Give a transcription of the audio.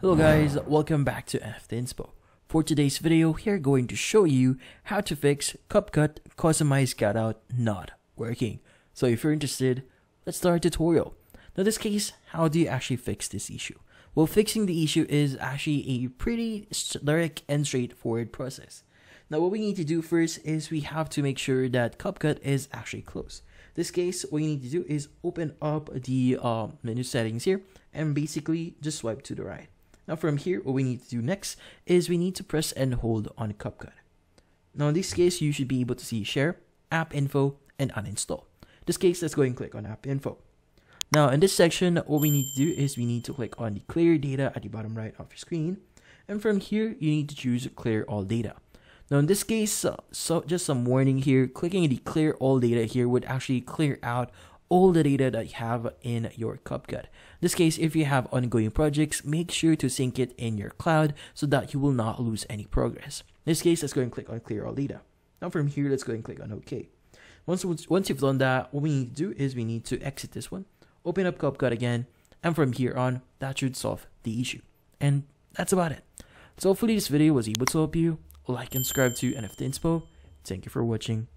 Hello guys, welcome back to NFT Inspo. For today's video, we are going to show you how to fix CapCut Customize Cutout not working. So if you're interested, let's start a tutorial. Now this case, how do you actually fix this issue? Well, fixing the issue is actually a pretty direct and straightforward process. Now what we need to do first is we have to make sure that CapCut is actually closed. this case, what you need to do is open up the uh, menu settings here and basically just swipe to the right. Now from here, what we need to do next is we need to press and hold on CapCut. Now in this case, you should be able to see share, app info, and uninstall. In this case, let's go and click on app info. Now in this section, what we need to do is we need to click on the clear data at the bottom right of your screen. And from here, you need to choose clear all data. Now in this case, uh, so just some warning here, clicking the clear all data here would actually clear out all the data that you have in your CapCut. In this case, if you have ongoing projects, make sure to sync it in your cloud so that you will not lose any progress. In this case, let's go and click on clear all data. Now from here, let's go and click on OK. Once, once you've done that, what we need to do is we need to exit this one, open up CapCut again, and from here on, that should solve the issue. And that's about it. So hopefully this video was able to help you like and subscribe to NFT Inspo. Thank you for watching.